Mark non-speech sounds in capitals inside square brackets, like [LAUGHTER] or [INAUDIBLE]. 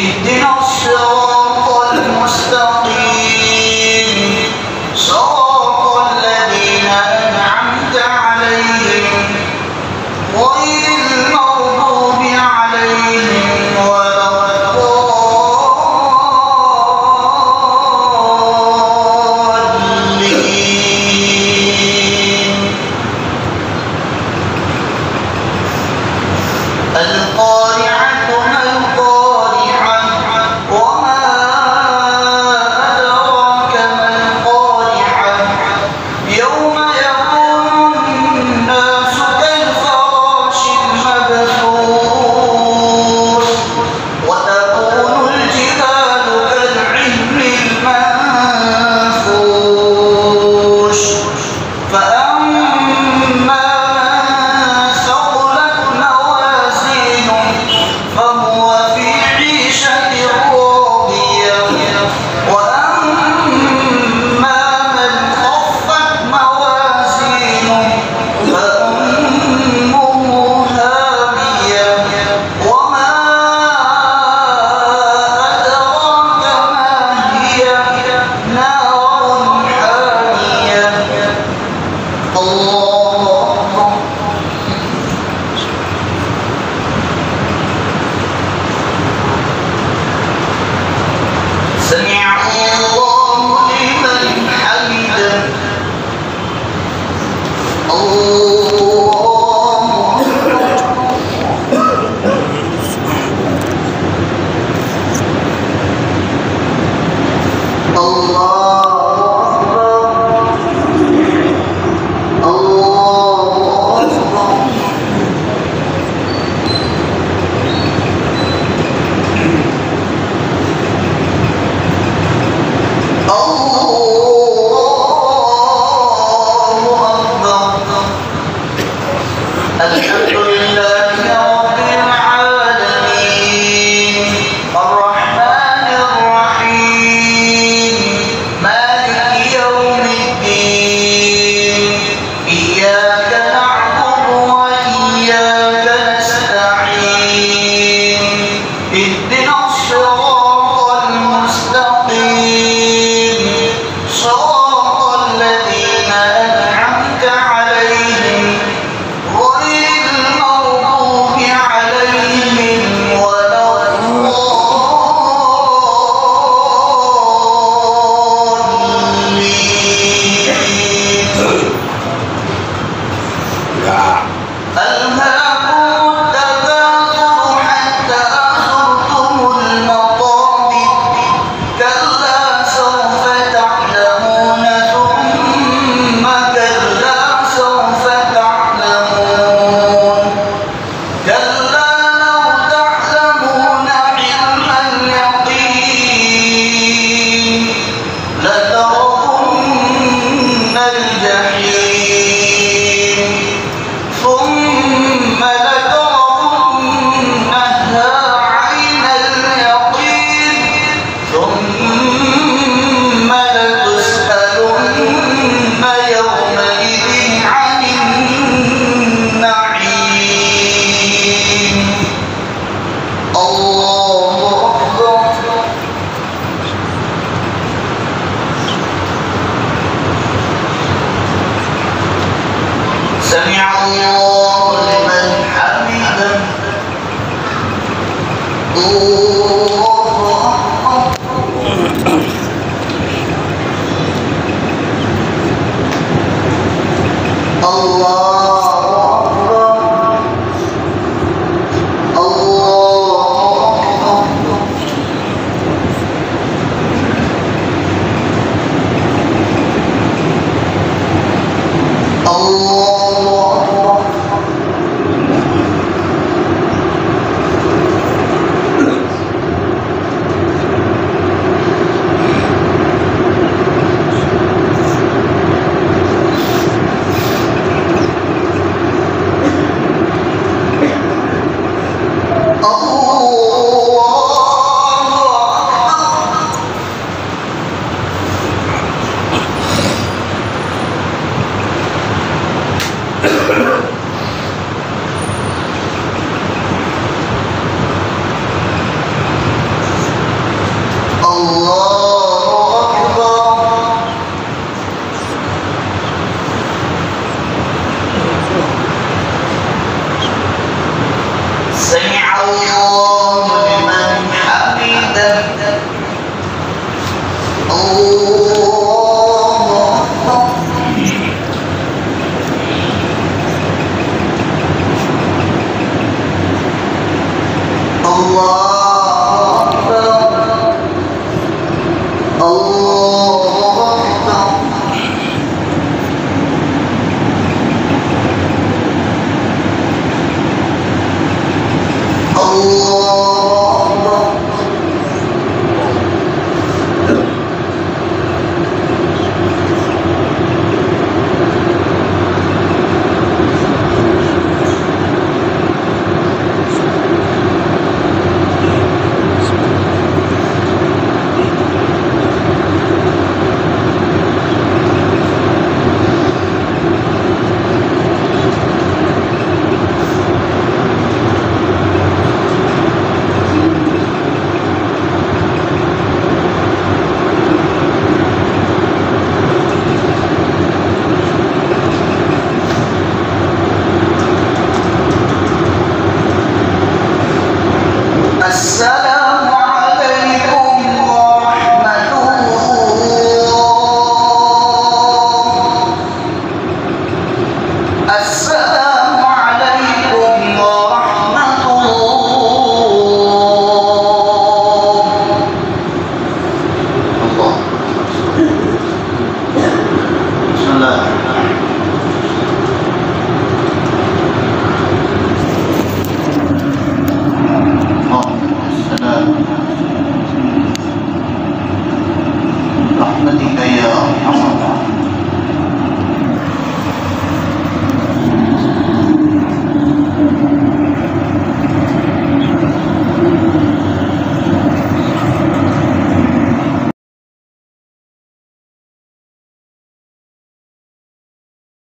They, know [LAUGHS] Yeah.